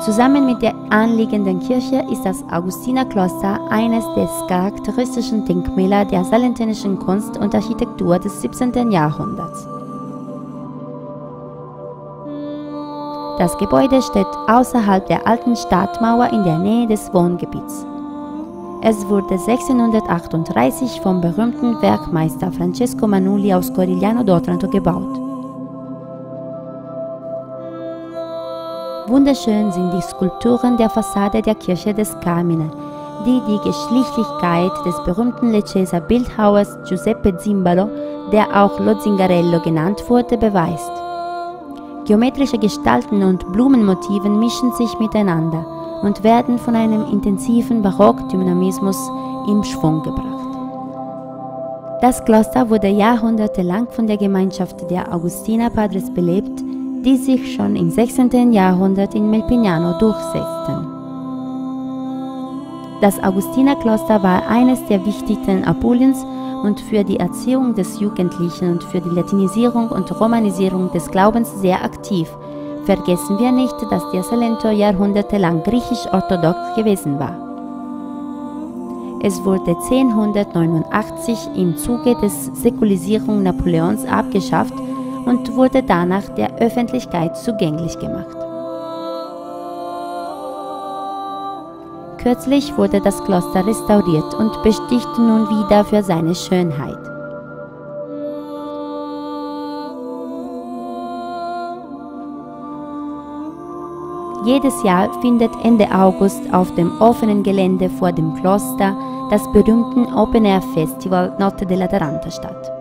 Zusammen mit der anliegenden Kirche ist das Augustinerkloster eines der charakteristischen Denkmäler der salentinischen Kunst und Architektur des 17. Jahrhunderts. Das Gebäude steht außerhalb der alten Stadtmauer in der Nähe des Wohngebiets. Es wurde 1638 vom berühmten Werkmeister Francesco Manuli aus Corigliano d'Otranto gebaut. Wunderschön sind die Skulpturen der Fassade der Kirche des Carmine, die die Geschlichtigkeit des berühmten Lecceser Bildhauers Giuseppe Zimbalo, der auch Lo Zingarello genannt wurde, beweist. Geometrische Gestalten und Blumenmotiven mischen sich miteinander und werden von einem intensiven Barockdynamismus im Schwung gebracht. Das Kloster wurde jahrhundertelang von der Gemeinschaft der Augustiner Padres belebt, die sich schon im 16. Jahrhundert in Melpignano durchsetzten. Das Augustinerkloster war eines der wichtigsten Apuliens und für die Erziehung des Jugendlichen und für die Latinisierung und Romanisierung des Glaubens sehr aktiv. Vergessen wir nicht, dass der Salento jahrhundertelang griechisch-orthodox gewesen war. Es wurde 1089 im Zuge des Säkulisierung Napoleons abgeschafft und wurde danach der Öffentlichkeit zugänglich gemacht. Kürzlich wurde das Kloster restauriert und besticht nun wieder für seine Schönheit. Jedes Jahr findet Ende August auf dem offenen Gelände vor dem Kloster das berühmte Open Air Festival Notte della Taranta statt.